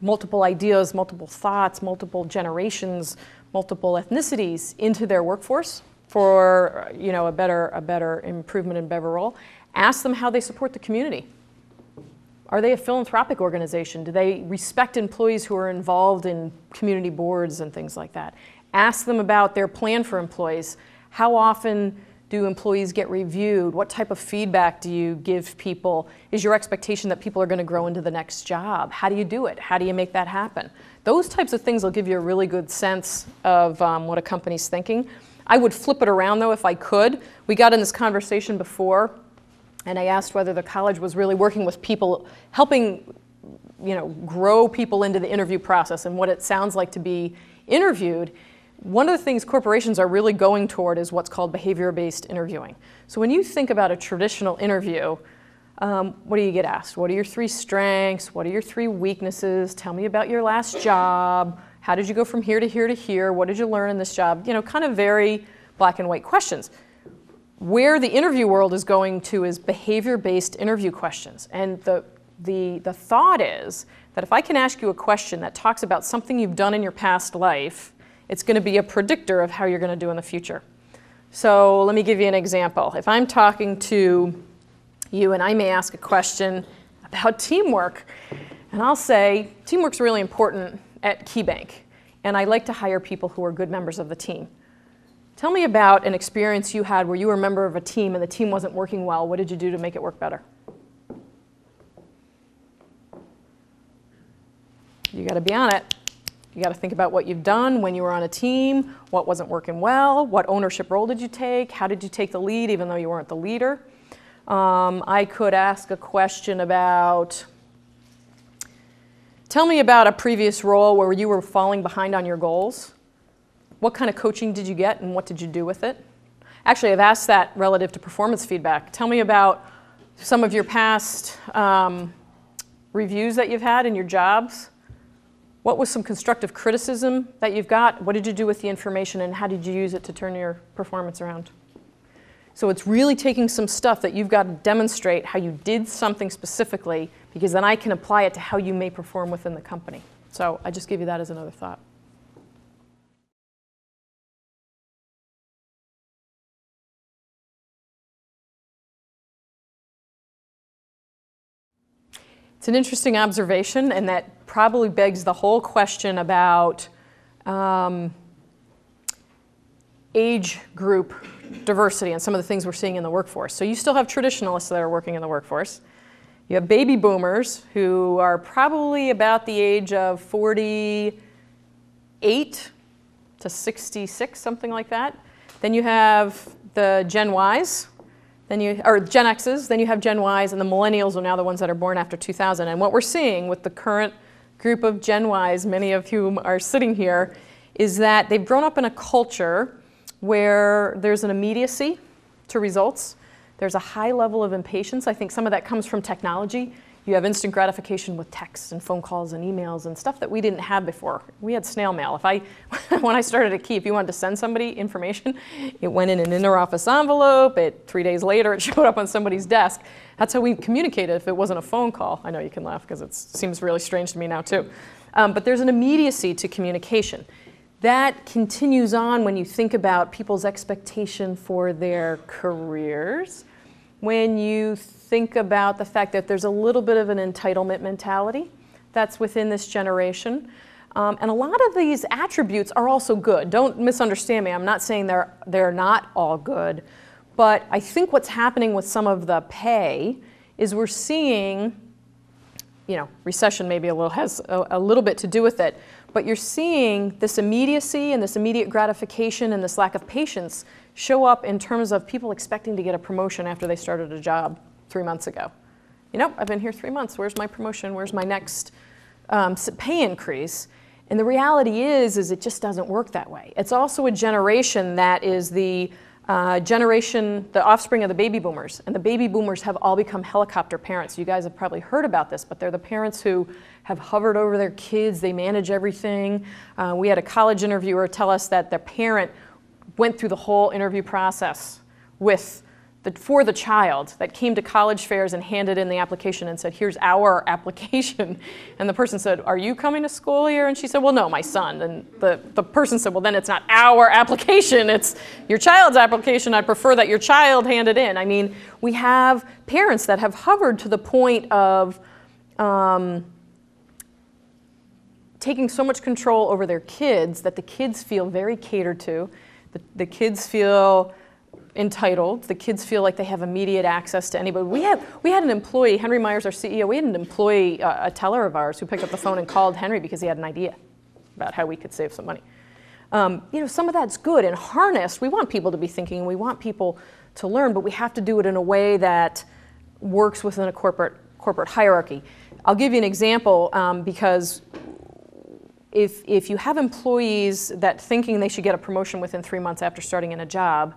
multiple ideas, multiple thoughts, multiple generations, multiple ethnicities into their workforce for you know, a, better, a better improvement in better role. Ask them how they support the community. Are they a philanthropic organization? Do they respect employees who are involved in community boards and things like that? Ask them about their plan for employees. How often do employees get reviewed? What type of feedback do you give people? Is your expectation that people are going to grow into the next job? How do you do it? How do you make that happen? Those types of things will give you a really good sense of um, what a company's thinking. I would flip it around though if I could. We got in this conversation before and I asked whether the college was really working with people, helping you know, grow people into the interview process and what it sounds like to be interviewed. One of the things corporations are really going toward is what's called behavior-based interviewing. So when you think about a traditional interview, um, what do you get asked? What are your three strengths? What are your three weaknesses? Tell me about your last job. How did you go from here to here to here? What did you learn in this job? You know, kind of very black and white questions. Where the interview world is going to is behavior-based interview questions. And the, the, the thought is that if I can ask you a question that talks about something you've done in your past life, it's going to be a predictor of how you're going to do in the future. So let me give you an example. If I'm talking to you and I may ask a question about teamwork. And I'll say, teamwork's really important at KeyBank, and I like to hire people who are good members of the team. Tell me about an experience you had where you were a member of a team and the team wasn't working well. What did you do to make it work better? You got to be on it. You got to think about what you've done when you were on a team, what wasn't working well, what ownership role did you take, how did you take the lead even though you weren't the leader. Um, I could ask a question about, tell me about a previous role where you were falling behind on your goals. What kind of coaching did you get and what did you do with it? Actually, I've asked that relative to performance feedback. Tell me about some of your past um, reviews that you've had in your jobs. What was some constructive criticism that you've got? What did you do with the information and how did you use it to turn your performance around? So it's really taking some stuff that you've got to demonstrate how you did something specifically, because then I can apply it to how you may perform within the company. So I just give you that as another thought. It's an interesting observation, and that probably begs the whole question about um, age group diversity and some of the things we're seeing in the workforce. So you still have traditionalists that are working in the workforce. You have baby boomers who are probably about the age of 48 to 66, something like that. Then you have the Gen Ys, then you, or Gen X's, then you have Gen Ys, and the millennials are now the ones that are born after 2000. And what we're seeing with the current group of Gen Ys, many of whom are sitting here, is that they've grown up in a culture where there's an immediacy to results. There's a high level of impatience. I think some of that comes from technology. You have instant gratification with texts and phone calls and emails and stuff that we didn't have before. We had snail mail. If I, when I started at Key, if you wanted to send somebody information, it went in an interoffice envelope. It, three days later, it showed up on somebody's desk. That's how we communicated if it wasn't a phone call. I know you can laugh because it seems really strange to me now too. Um, but there's an immediacy to communication that continues on when you think about people's expectation for their careers, when you think about the fact that there's a little bit of an entitlement mentality that's within this generation. Um, and a lot of these attributes are also good. Don't misunderstand me. I'm not saying they're, they're not all good. But I think what's happening with some of the pay is we're seeing, you know, recession maybe a little has a, a little bit to do with it, but you're seeing this immediacy and this immediate gratification and this lack of patience show up in terms of people expecting to get a promotion after they started a job three months ago. You know, I've been here three months. Where's my promotion? Where's my next um, pay increase? And the reality is, is it just doesn't work that way. It's also a generation that is the uh, generation, the offspring of the baby boomers. And the baby boomers have all become helicopter parents. You guys have probably heard about this, but they're the parents who have hovered over their kids, they manage everything. Uh, we had a college interviewer tell us that their parent went through the whole interview process with the, for the child that came to college fairs and handed in the application and said, here's our application. And the person said, are you coming to school here? And she said, well, no, my son. And the, the person said, well, then it's not our application, it's your child's application. I prefer that your child hand it in. I mean, we have parents that have hovered to the point of um, taking so much control over their kids that the kids feel very catered to. The, the kids feel entitled. The kids feel like they have immediate access to anybody. We had, we had an employee, Henry Myers, our CEO, we had an employee, uh, a teller of ours, who picked up the phone and called Henry because he had an idea about how we could save some money. Um, you know, some of that's good. And harnessed, we want people to be thinking, we want people to learn, but we have to do it in a way that works within a corporate, corporate hierarchy. I'll give you an example um, because if, if you have employees that thinking they should get a promotion within three months after starting in a job,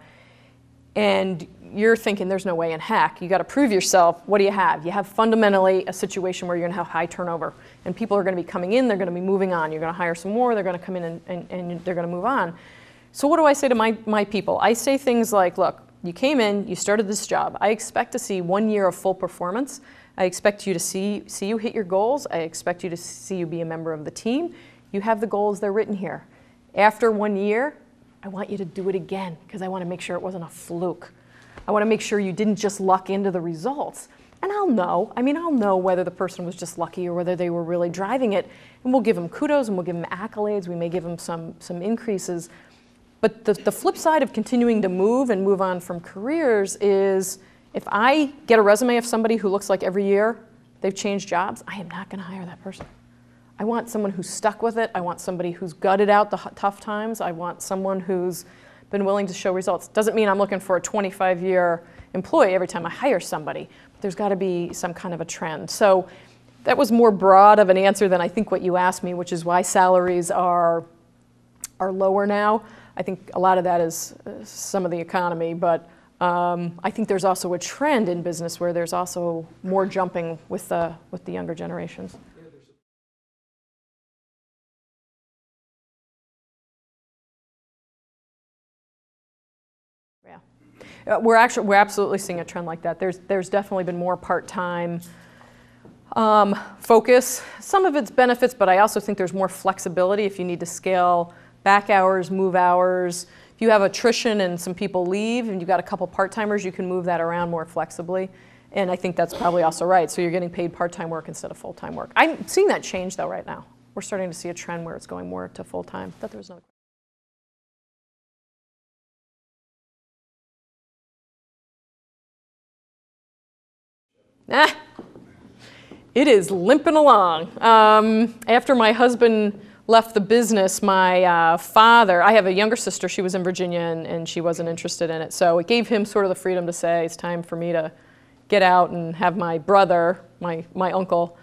and you're thinking there's no way in heck, you got to prove yourself. What do you have? You have fundamentally a situation where you're going to have high turnover, and people are going to be coming in, they're going to be moving on. You're going to hire some more, they're going to come in and, and, and they're going to move on. So, what do I say to my, my people? I say things like, look, you came in, you started this job. I expect to see one year of full performance. I expect you to see, see you hit your goals. I expect you to see you be a member of the team. You have the goals, they're written here. After one year, I want you to do it again because I want to make sure it wasn't a fluke. I want to make sure you didn't just luck into the results. And I'll know. I mean, I'll know whether the person was just lucky or whether they were really driving it. And we'll give them kudos and we'll give them accolades. We may give them some, some increases. But the, the flip side of continuing to move and move on from careers is if I get a resume of somebody who looks like every year they've changed jobs, I am not going to hire that person. I want someone who's stuck with it. I want somebody who's gutted out the tough times. I want someone who's been willing to show results. Doesn't mean I'm looking for a 25 year employee every time I hire somebody, but there's got to be some kind of a trend. So that was more broad of an answer than I think what you asked me, which is why salaries are, are lower now. I think a lot of that is uh, some of the economy, but um, I think there's also a trend in business where there's also more jumping with the, with the younger generations. Uh, we're actually we're absolutely seeing a trend like that. There's there's definitely been more part-time um, focus. Some of it's benefits, but I also think there's more flexibility if you need to scale back hours, move hours. If you have attrition and some people leave, and you've got a couple part-timers, you can move that around more flexibly. And I think that's probably also right. So you're getting paid part-time work instead of full-time work. I'm seeing that change though right now. We're starting to see a trend where it's going more to full-time. That there was. It is limping along. Um, after my husband left the business, my uh, father, I have a younger sister, she was in Virginia and, and, she wasn't interested in it. So it gave him sort of the freedom to say, it's time for me to get out and have my brother, my, my uncle,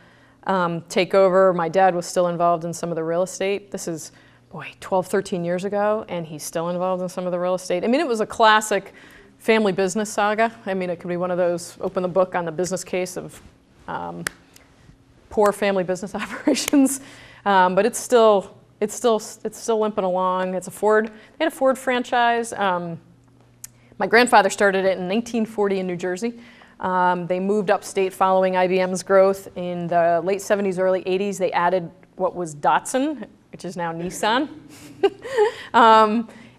um, take over. My dad was still involved in some of the real estate. This is, boy, 12, 13 years ago, and he's still involved in some of the real estate. I mean, it was a classic family business saga. I mean, it could be one of those open the book on the business case of um, poor family business operations, um, but it's still it's still it's still limping along. It's a Ford. They had a Ford franchise. Um, my grandfather started it in 1940 in New Jersey. Um, they moved upstate following IBM's growth in the late 70s, early 80s. They added what was Datsun, which is now Nissan.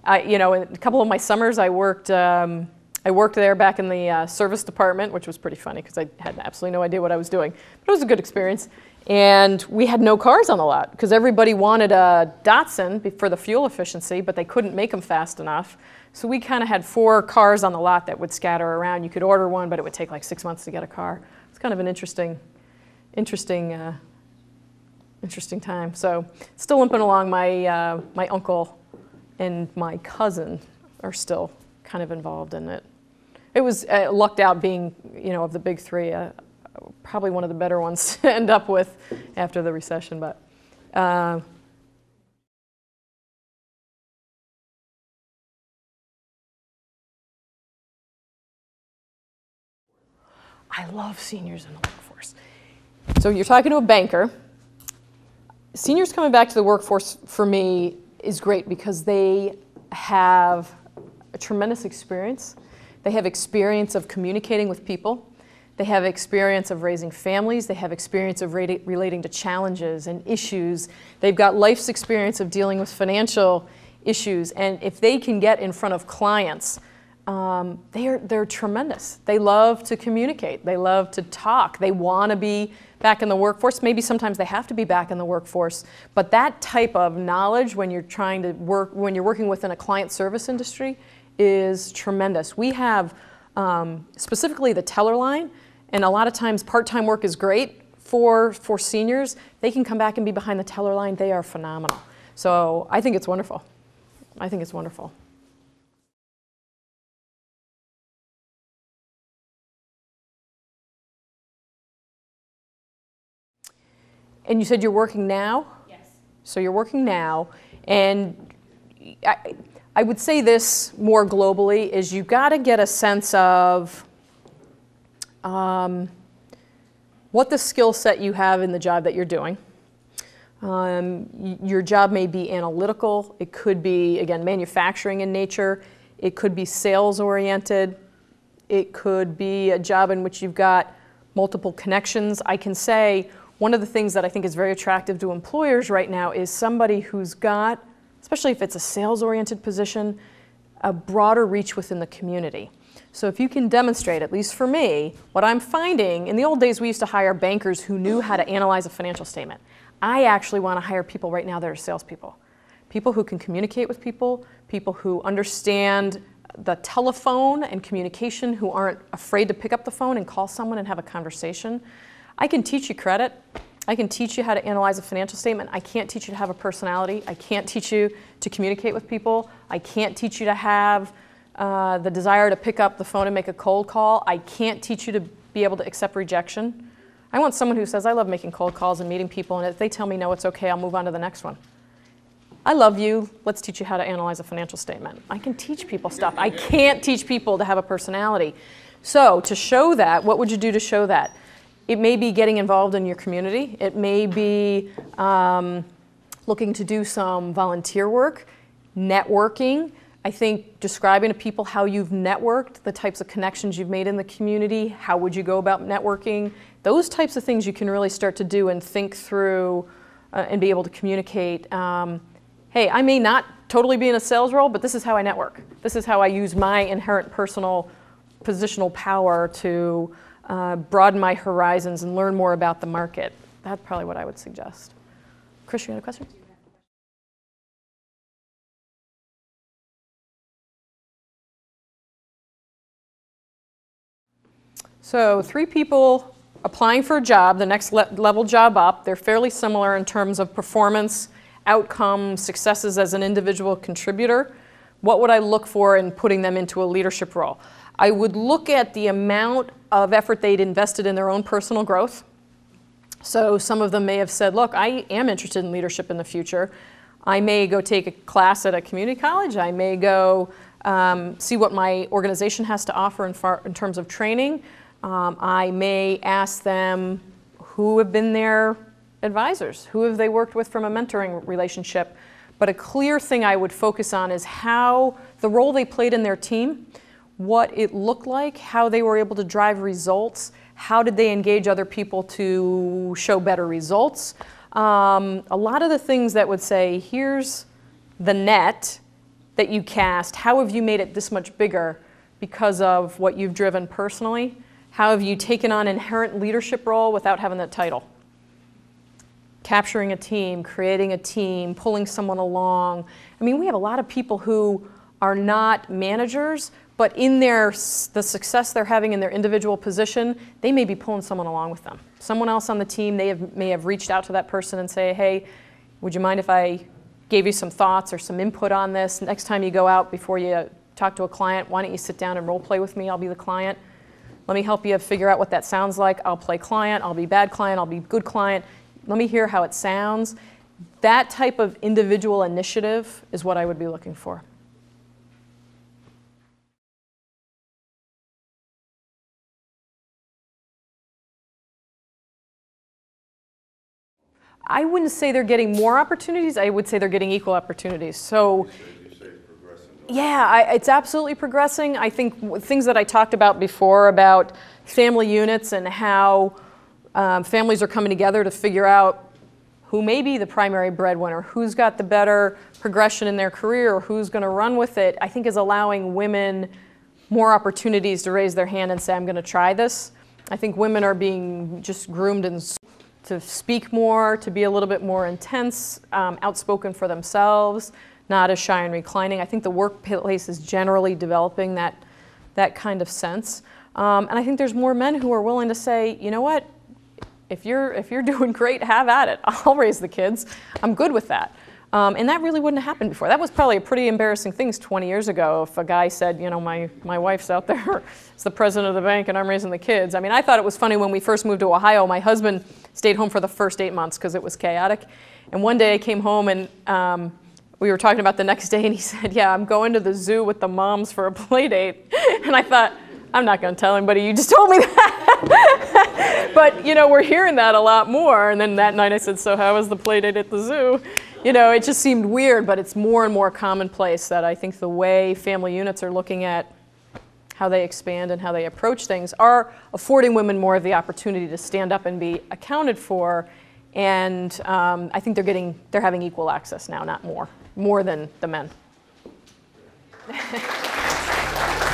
I, you know, in a couple of my summers I worked, um, I worked there back in the uh, service department, which was pretty funny because I had absolutely no idea what I was doing. But it was a good experience. And we had no cars on the lot because everybody wanted a Datsun for the fuel efficiency, but they couldn't make them fast enough. So we kind of had four cars on the lot that would scatter around. You could order one, but it would take like six months to get a car. It's kind of an interesting, interesting, uh, interesting time. So still limping along. My uh, my uncle and my cousin are still kind of involved in it. It was uh, lucked out being, you know, of the big three, uh, probably one of the better ones to end up with after the recession. But uh, I love seniors in the workforce. So you're talking to a banker. Seniors coming back to the workforce for me is great because they have a tremendous experience. They have experience of communicating with people. They have experience of raising families. They have experience of rela- relating to challenges and issues. They've got life's experience of dealing with financial issues. And if they can get in front of clients, um, they're, they're tremendous. They love to communicate. They love to talk. They want to be back in the workforce. Maybe sometimes they have to be back in the workforce. But that type of knowledge when you're trying to work, when you're working within a client service industry is tremendous. We have um, specifically the teller line, and a lot of times part-time work is great for, for seniors. They can come back and be behind the teller line. They are phenomenal. So I think it's wonderful. I think it's wonderful. And you said you're working now? Yes. So you're working now, and I, I would say this more globally is you've got to get a sense of um, what the skill set you have in the job that you're doing. Um, your job may be analytical. It could be, again, manufacturing in nature. It could be sales oriented. It could be a job in which you've got multiple connections. I can say one of the things that I think is very attractive to employers right now is somebody who's got, especially if it's a sales oriented position, a broader reach within the community. So if you can demonstrate, at least for me, what I'm finding, in the old days we used to hire bankers who knew how to analyze a financial statement. I actually want to hire people right now that are salespeople. People who can communicate with people, people who understand the telephone and communication, who aren't afraid to pick up the phone and call someone and have a conversation. I can teach you credit. I can teach you how to analyze a financial statement. I can't teach you to have a personality. I can't teach you to communicate with people. I can't teach you to have uh, the desire to pick up the phone and make a cold call. I can't teach you to be able to accept rejection. I want someone who says, I love making cold calls and meeting people, and if they tell me no, it's okay, I'll move on to the next one. I love you. Let's teach you how to analyze a financial statement. I can teach people stuff. I can't teach people to have a personality. So, to show that, what would you do to show that? It may be getting involved in your community. It may be um, looking to do some volunteer work, networking. I think describing to people how you've networked, the types of connections you've made in the community, how would you go about networking, those types of things you can really start to do and think through uh, and be able to communicate. Um, hey, I may not totally be in a sales role, but this is how I network. This is how I use my inherent personal positional power to uh, broaden my horizons and learn more about the market. That's probably what I would suggest. Chris, you had a question? So, three people applying for a job, the next le- level job up, they're fairly similar in terms of performance, outcome, successes as an individual contributor. What would I look for in putting them into a leadership role? I would look at the amount of effort they'd invested in their own personal growth. So, some of them may have said, Look, I am interested in leadership in the future. I may go take a class at a community college. I may go um, see what my organization has to offer in, far, in terms of training. Um, I may ask them who have been their advisors, who have they worked with from a mentoring relationship. But a clear thing I would focus on is how the role they played in their team, what it looked like, how they were able to drive results, how did they engage other people to show better results. Um, a lot of the things that would say, here's the net that you cast, how have you made it this much bigger because of what you've driven personally? How have you taken on inherent leadership role without having that title? Capturing a team, creating a team, pulling someone along. I mean, we have a lot of people who are not managers, but in their the success they're having in their individual position, they may be pulling someone along with them. Someone else on the team, they have, may have reached out to that person and say, "Hey, would you mind if I gave you some thoughts or some input on this? Next time you go out before you talk to a client, why don't you sit down and role play with me? I'll be the client. Let me help you figure out what that sounds like. I'll play client, I'll be bad client, I'll be good client. Let me hear how it sounds." That type of individual initiative is what I would be looking for. I wouldn't say they're getting more opportunities. I would say they're getting equal opportunities. So, yeah, I, it's absolutely progressing. I think things that I talked about before about family units and how um, families are coming together to figure out who may be the primary breadwinner, who's got the better progression in their career, who's going to run with it, I think is allowing women more opportunities to raise their hand and say, I'm going to try this. I think women are being just groomed and to speak more, to be a little bit more intense, um, outspoken for themselves, not as shy and reclining. I think the workplace is generally developing that, that kind of sense. Um, and I think there's more men who are willing to say, you know what, if you're if you're doing great, have at it. I'll raise the kids. I'm good with that. Um, and that really wouldn't have happened before. That was probably a pretty embarrassing thing 20 years ago. If a guy said, you know, my my wife's out there, is the president of the bank, and I'm raising the kids. I mean, I thought it was funny when we first moved to Ohio. My husband stayed home for the first eight months because it was chaotic. And one day I came home and. Um, we were talking about the next day, and he said, "Yeah, I'm going to the zoo with the moms for a play date." And I thought, I'm not going to tell anybody. You just told me that. but you know, we're hearing that a lot more. And then that night I said, "So how was the play date at the zoo?" You know, it just seemed weird, but it's more and more commonplace that I think the way family units are looking at how they expand and how they approach things are affording women more of the opportunity to stand up and be accounted for. And um, I think they're getting, they're having equal access now, not more, more than the men.